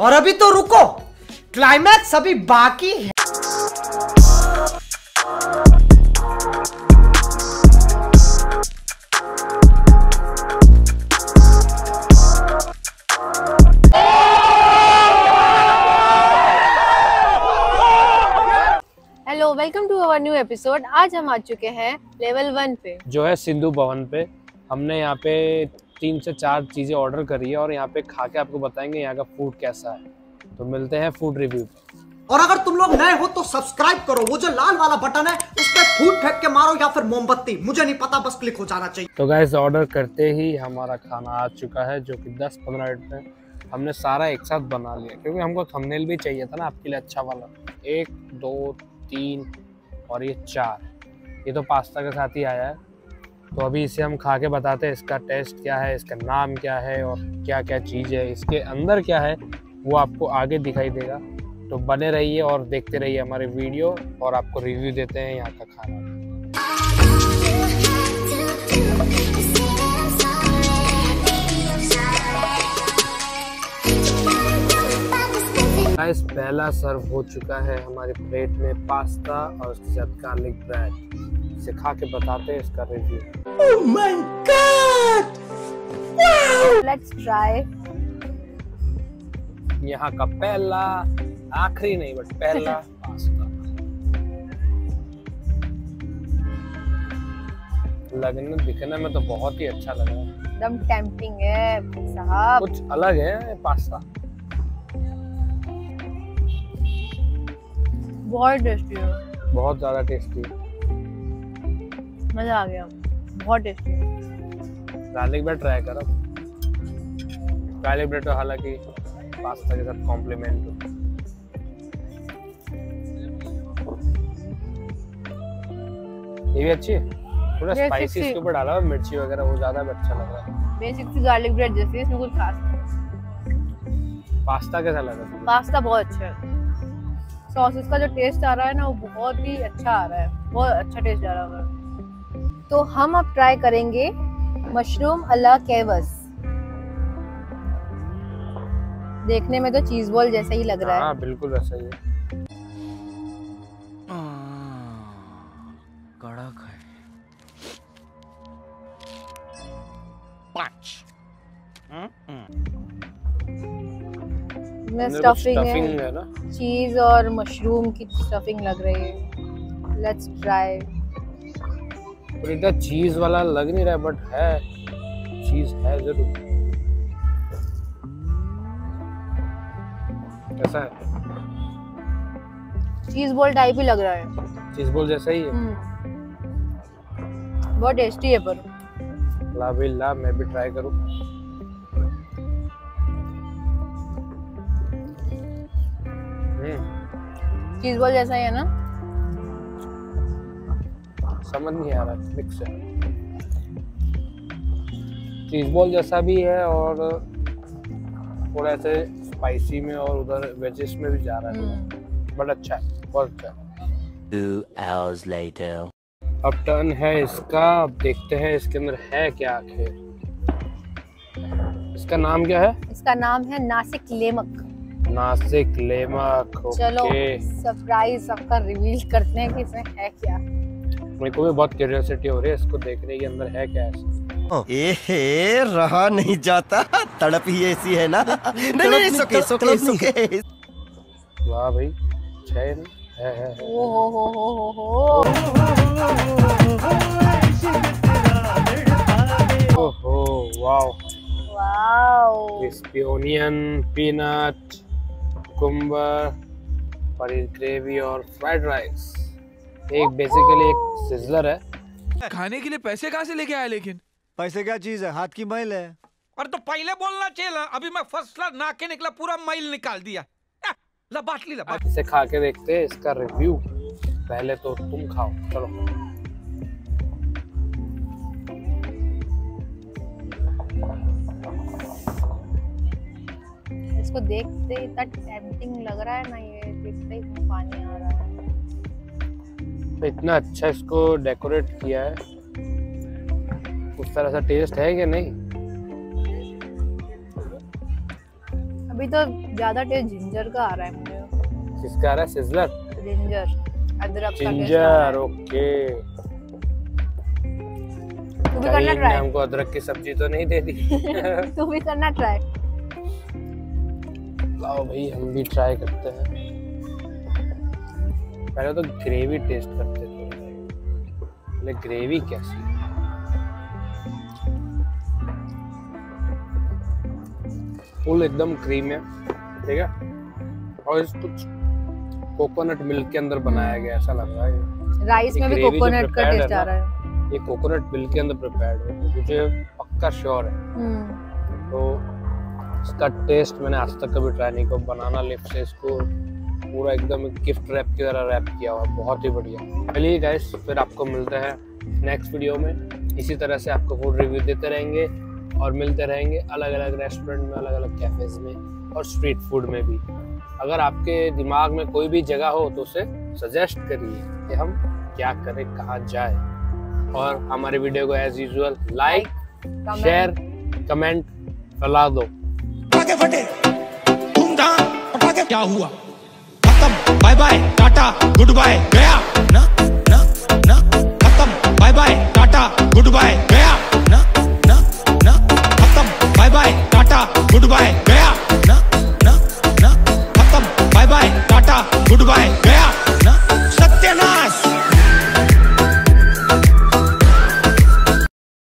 और अभी तो रुको क्लाइमैक्स अभी बाकी है। Hello welcome to our new episode आज हम आ चुके हैं लेवल वन पे। जो है सिंधु भवन पे। हमने यहाँ पे तीन से चार चीज़ें ऑर्डर करी है और यहाँ पे खा के आपको बताएँगे यहाँ का फ़ूड कैसा है। तो मिलते हैं फ़ूड रिव्यू पे। और अगर तुम लोग नए हो तो सब्सक्राइब करो। वो जो लाल वाला बटन है उस पर फूट फेंक के मारो या फिर मोमबत्ती। मुझे नहीं पता बस क्लिक हो जाना चाहिए। तो गैस ऑर्डर करते ही हमारा खाना आ चुका है जो कि 10-15 मिनट में हमने सारा एक साथ बना लिया। क्योंकि हमको थंबनेल भी चाहिए था ना आपके लिए अच्छा वाला। एक दो तीन और ये चार। ये तो पास्ता के साथ ही आया है। तो अभी इसे हम खा के बताते हैं, इसका टेस्ट क्या है, इसका नाम क्या है और क्या क्या चीज़ है, इसके अंदर क्या है, वो आपको आगे दिखाई देगा। तो बने रहिए और देखते रहिए हमारे वीडियो और आपको रिव्यू देते हैं यहाँ का खाना। पहला सर्व हो चुका है हमारे प्लेट में पास्ता और उसके साथ गार्लिक ब्रेड इसे खा के बताते हैं इसका रिव्यू लेट्स ट्राई यहाँ का पहला आखिरी नहीं बट पहला पास्ता। लगने दिखने में तो बहुत ही अच्छा लग। रहा है एकदम टेम्पटिंग है साहब। कुछ अलग है पास्ता? बहुत टेस्टी है। बहुत ज़्यादा टेस्टी है मज़ा आ गया। बहुत टेस्टी। गार्लिक ब्रेड ट्राई करो। गार्लिक ब्रेड तो हालाँकि पास्ता के साथ कॉम्प्लीमेंट हो। ये भी अच्छी है। थोड़ा स्पाइसी इसके ऊपर डाला हुआ मिर्ची वगैरह वो ज़्यादा भी अच्छा लग रहा है। बेसिक सी गार्लिक ब्रेड जैसी इसमें कुछ खास नहीं। पास्ता कैसा लगा तुझे? पास्ता बहुत अच्छा है। सॉसेस का जो टेस्ट आ रहा है ना वो बहुत ही अच्छा आ रहा है। बहुत अच्छा टेस्ट आ रहा है। तो हम अब ट्राई करेंगे मशरूम अला केवस देखने में तो चीज़ बॉल जैसा ही लग रहा है। हाँ बिल्कुल वैसा ही है। कड़क है। इसमें अंदर स्टफिंग है। है ना? चीज़ और मशरूम की स्टफिंग लग रही है। लेट्स ट्राई और इतना चीज़ वाला लग नहीं रहा है बट है चीज़ है ज़रूर। कैसा है। चीज़ बॉल टाइप ही लग रहा है। चीज़ बोल जैसा ही है। हम्म। बहुत टेस्टी है पर। ला भी ला मैं भी ट्राई करूँ। हम्म। चीज़ बॉल जैसा ही है ना? समझ नहीं आ रहा मिक्स है। चीज़ बॉल जैसा भी है और थोड़ा ऐसे स्पाइसी में और उधर वेजेस में भी जा रहा है। हम्म। बट अच्छा है बहुत अच्छा है। Two hours later. अब टर्न है इसका अब देखते हैं इसके अंदर है क्या आखिर। इसका नाम क्या है? इसका नाम है नासिक लेमक। नासिक लेमक चलो सरप्राइज़ सबका रिवील करते हैं कि इसमें है क्या। मेरे को भी बहुत क्यूरियोसिटी हो रही है इसको देखने के अंदर है क्या ऐसा? एहे रहा नहीं जाता। तड़प ही ऐसी है ना? नहीं नहीं सुके सुके सुके वाह भाई अच्छा है है है। है ओ हो हो हो हो हो। ओहो wow. Wow. Crispy onion, peanut, cucumber और ये ग्रेवी और फ्राइड राइस एक बेसिकली एक सिजलर है। खाने के लिए पैसे कहाँ से लेके आया लेकिन? पैसे क्या चीज़ है? हाथ की मैल है। अरे तो पहले बोलना चाहिए अभी मैं फ़र्स्ट क्लास नाके निकला पूरा माइल निकाल दिया। आ, ला बाटली ला बाटली। इसे खा के देखते हैं इसका रिव्यू पहले तो तुम खाओ चलो। इसको देखते ही इतना टेम्पटिंग लग रहा है ना ये देखते ही पानी आ रहा है। तो इतना अच्छा इसको डेकोरेट किया है। उस तरह सा टेस्ट है कि नहीं? अभी तो ज़्यादा टेस्ट जिंजर का आ रहा है मुझे। किसका आ रहा है? सिजलर जिंजर अदरक का जिंजर ओके तू भी करना ट्राई हमको अदरक की सब्ज़ी तो नहीं दे दी। तू भी करना ट्राई लाओ भाई हम भी ट्राई करते हैं। पहले तो ग्रेवी टेस्ट करते थे। ग्रेवी कैसी? फुल एकदम क्रीम है ठीक है? और इस कुछ कोकोनट मिल्क के अंदर बनाया गया ऐसा लग रहा है। राइस में भी कोकोनट का टेस्ट आ रहा है। ये कोकोनट मिल्क के अंदर प्रिपेयर्ड है तो मुझे पक्का श्योर है। हम्म। तो इसका टेस्ट मैंने आज तक कभी ट्राई नहीं किया बनाना लिप से इसको पूरा एकदम गिफ्ट रैप की तरह रैप किया हुआ बहुत ही बढ़िया। चलिए गैस फिर आपको मिलते हैं नेक्स्ट वीडियो में। इसी तरह से आपको फ़ूड रिव्यू देते रहेंगे और मिलते रहेंगे अलग अलग रेस्टोरेंट में अलग अलग कैफेज में और स्ट्रीट फ़ूड में भी। अगर आपके दिमाग में कोई भी जगह हो तो उसे सजेस्ट करिए कि हम क्या करें कहाँ जाए। और हमारे वीडियो को as usual like share comment फैला दो। फटे धूमधाम क्या हुआ? Bye bye tata good bye गया ना ना ना खत्म bye bye tata good bye गया